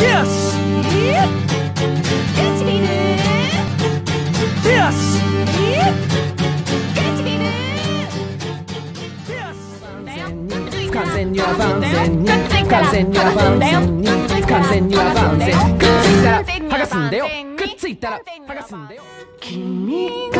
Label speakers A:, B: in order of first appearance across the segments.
A: よし唇よし完全には万全に完全には万全に完全には万全くっついたら剥がすんだよくっついたら剥がすんだよ君が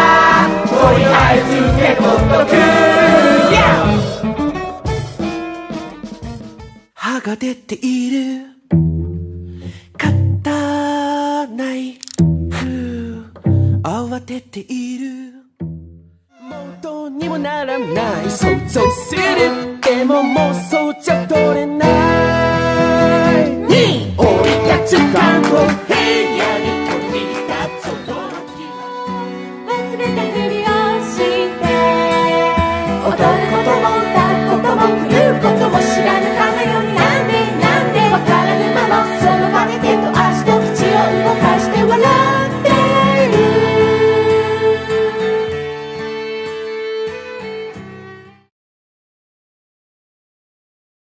A: が出ている。肩ナイフ慌てている。元にもならない。想像するでも妄想じゃ取れない。俺たち感を部屋に取り立つ驚き。忘れた